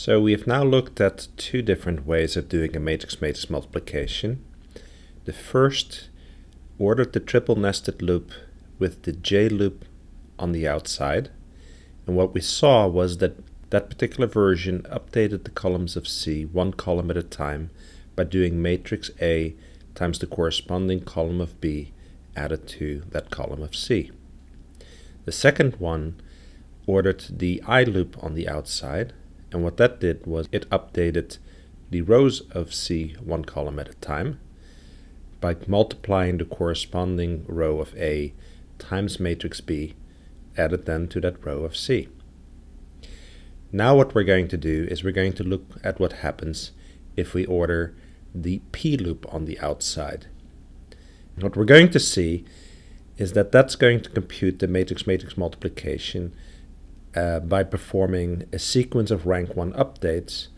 So we have now looked at two different ways of doing a matrix-matrix multiplication. The first ordered the triple nested loop with the J loop on the outside. And what we saw was that that particular version updated the columns of C one column at a time by doing matrix A times the corresponding column of B added to that column of C. The second one ordered the I loop on the outside and what that did was it updated the rows of C one column at a time by multiplying the corresponding row of A times matrix B added then to that row of C. Now what we're going to do is we're going to look at what happens if we order the P loop on the outside. And what we're going to see is that that's going to compute the matrix-matrix multiplication uh, by performing a sequence of rank 1 updates,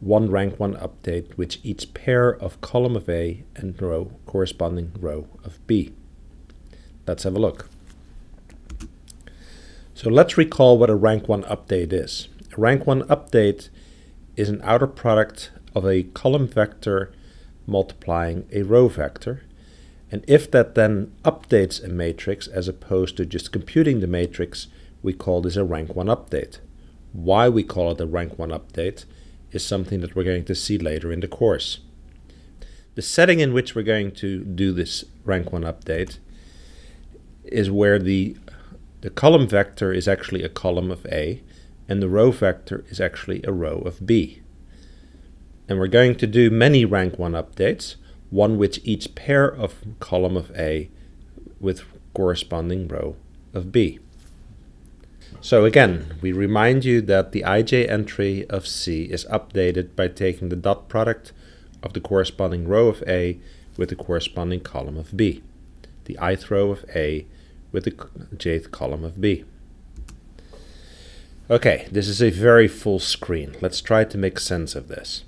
one rank 1 update which each pair of column of A and row corresponding row of B. Let's have a look. So let's recall what a rank 1 update is. A rank 1 update is an outer product of a column vector multiplying a row vector. And if that then updates a matrix as opposed to just computing the matrix, we call this a rank 1 update. Why we call it a rank 1 update is something that we're going to see later in the course. The setting in which we're going to do this rank 1 update is where the, the column vector is actually a column of A and the row vector is actually a row of B. And we're going to do many rank 1 updates, one which each pair of column of A with corresponding row of B. So again, we remind you that the ij entry of C is updated by taking the dot product of the corresponding row of A with the corresponding column of B, the ith row of A with the jth column of B. Okay, this is a very full screen. Let's try to make sense of this.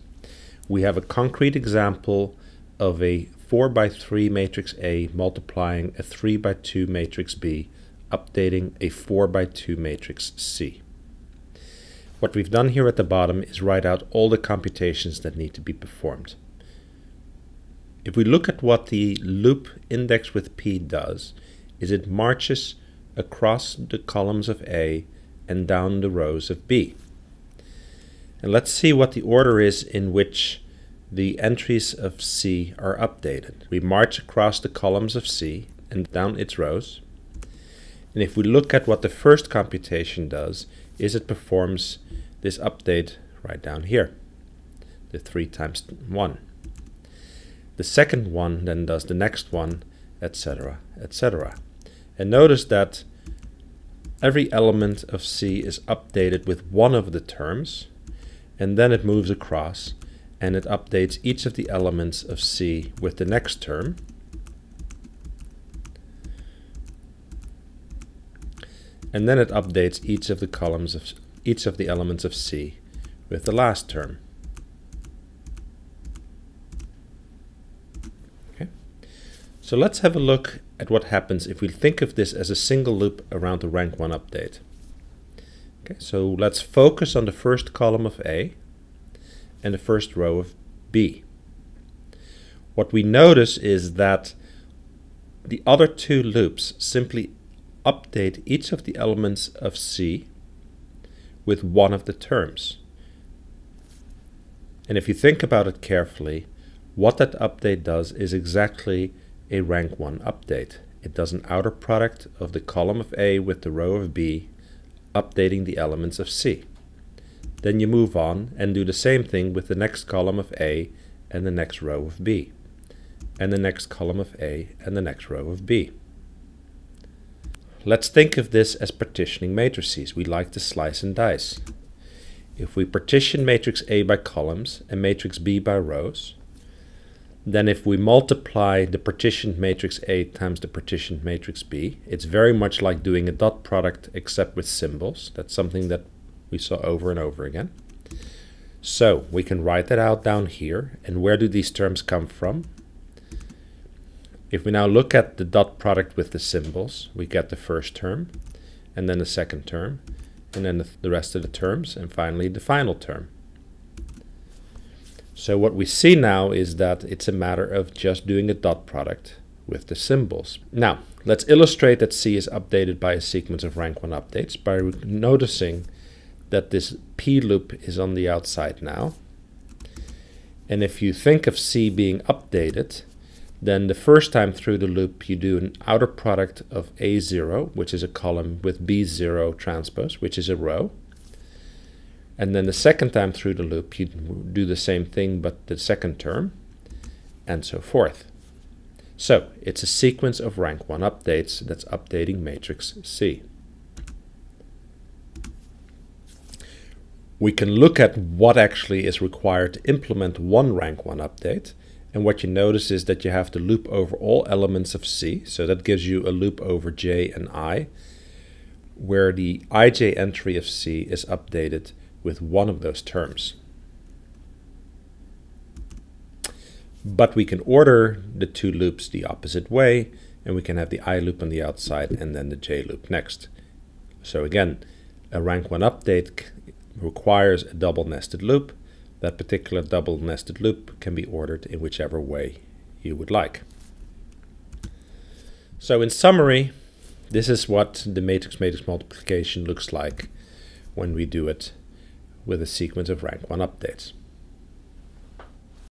We have a concrete example of a 4 by 3 matrix A multiplying a 3 by 2 matrix B updating a 4 by 2 matrix C. What we've done here at the bottom is write out all the computations that need to be performed. If we look at what the loop index with P does, is it marches across the columns of A and down the rows of B. And let's see what the order is in which the entries of C are updated. We march across the columns of C and down its rows. And if we look at what the first computation does, is it performs this update right down here, the 3 times 1. The second one then does the next one, etc., etc. And notice that every element of C is updated with one of the terms, and then it moves across, and it updates each of the elements of C with the next term, and then it updates each of the columns of each of the elements of C with the last term. Okay. So let's have a look at what happens if we think of this as a single loop around the rank 1 update. Okay, so let's focus on the first column of A and the first row of B. What we notice is that the other two loops simply update each of the elements of C with one of the terms. And if you think about it carefully, what that update does is exactly a rank 1 update. It does an outer product of the column of A with the row of B, updating the elements of C. Then you move on and do the same thing with the next column of A and the next row of B, and the next column of A and the next row of B. Let's think of this as partitioning matrices. We like to slice and dice. If we partition matrix A by columns and matrix B by rows, then if we multiply the partitioned matrix A times the partitioned matrix B, it's very much like doing a dot product except with symbols. That's something that we saw over and over again. So we can write that out down here. And where do these terms come from? If we now look at the dot product with the symbols, we get the first term, and then the second term, and then the, the rest of the terms, and finally the final term. So what we see now is that it's a matter of just doing a dot product with the symbols. Now, let's illustrate that C is updated by a sequence of rank 1 updates by noticing that this P loop is on the outside now. And if you think of C being updated, then the first time through the loop you do an outer product of A0, which is a column, with B0 transpose, which is a row. And then the second time through the loop you do the same thing but the second term, and so forth. So it's a sequence of rank 1 updates that's updating matrix C. We can look at what actually is required to implement one rank 1 update. And what you notice is that you have to loop over all elements of C. So that gives you a loop over J and I, where the ij entry of C is updated with one of those terms. But we can order the two loops the opposite way, and we can have the I loop on the outside and then the J loop next. So again, a rank 1 update requires a double nested loop. That particular double nested loop can be ordered in whichever way you would like. So in summary, this is what the matrix-matrix multiplication looks like when we do it with a sequence of rank 1 updates.